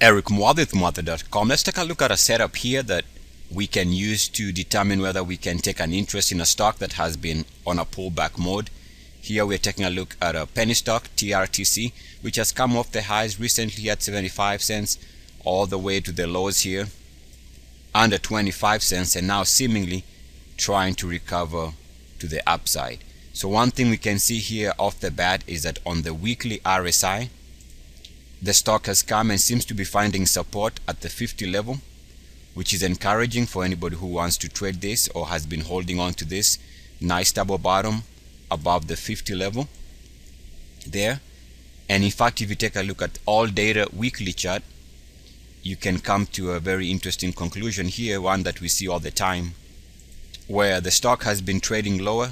Eric Let's take a look at a setup here that we can use to determine whether we can take an interest in a stock that has been on a pullback mode. Here we're taking a look at a penny stock, TRTC, which has come off the highs recently at 75 cents all the way to the lows here under 25 cents and now seemingly trying to recover to the upside. So one thing we can see here off the bat is that on the weekly RSI, the stock has come and seems to be finding support at the 50 level, which is encouraging for anybody who wants to trade this or has been holding on to this. Nice double bottom above the 50 level there. And in fact, if you take a look at all data weekly chart, you can come to a very interesting conclusion here, one that we see all the time, where the stock has been trading lower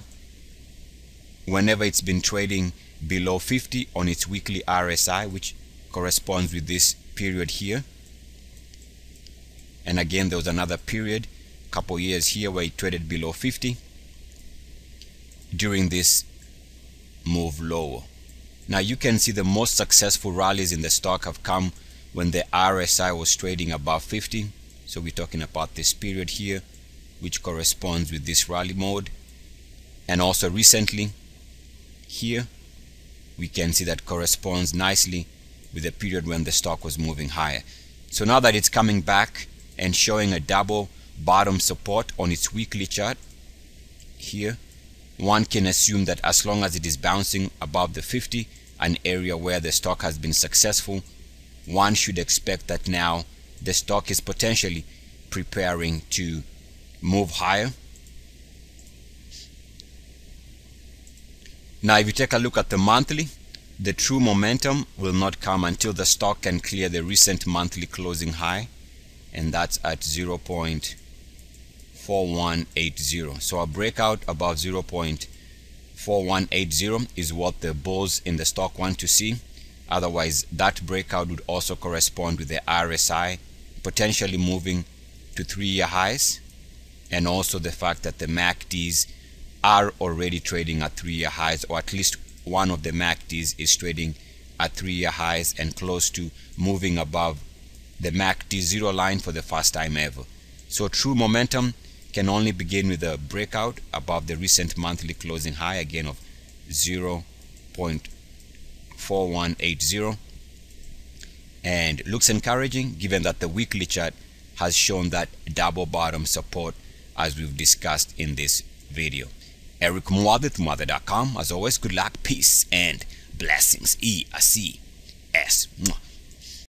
whenever it's been trading below 50 on its weekly RSI, which corresponds with this period here. And again there was another period couple years here where it traded below 50 during this move lower. Now you can see the most successful rallies in the stock have come when the RSI was trading above 50 so we're talking about this period here which corresponds with this rally mode. And also recently here we can see that corresponds nicely with the period when the stock was moving higher. So now that it's coming back and showing a double bottom support on its weekly chart here, one can assume that as long as it is bouncing above the 50, an area where the stock has been successful, one should expect that now the stock is potentially preparing to move higher. Now if you take a look at the monthly, the true momentum will not come until the stock can clear the recent monthly closing high and that's at 0.4180 so a breakout above 0.4180 is what the bulls in the stock want to see. Otherwise that breakout would also correspond with the RSI potentially moving to three-year highs and also the fact that the MACDs are already trading at three-year highs or at least one of the MACDs is trading at three-year highs and close to moving above the MACD zero line for the first time ever. So true momentum can only begin with a breakout above the recent monthly closing high again of 0.4180 and looks encouraging given that the weekly chart has shown that double bottom support as we've discussed in this video. Eric Muathe.com. As always, good luck, peace, and blessings. E A C S.